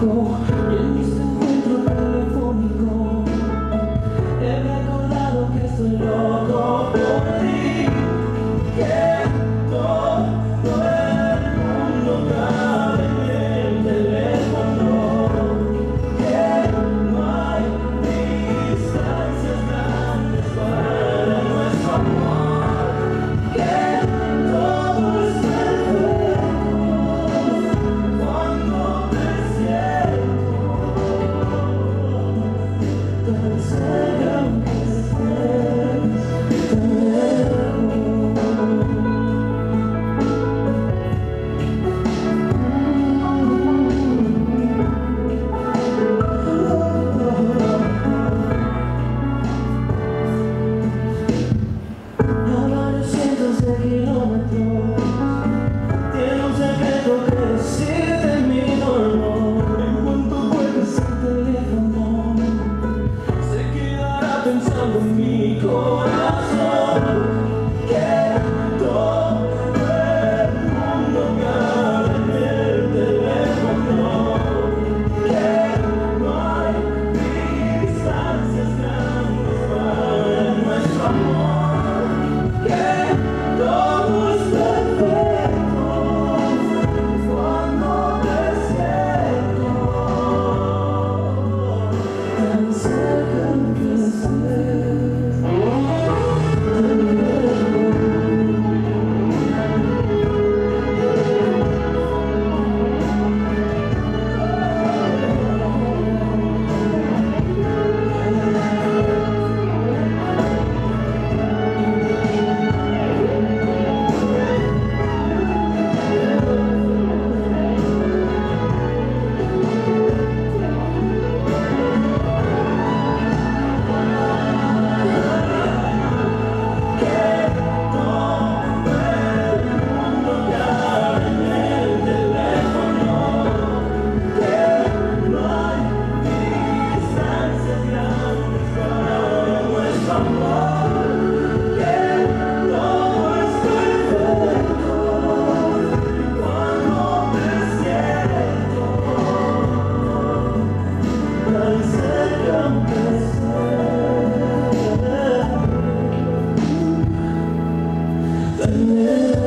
Oh. say Yeah.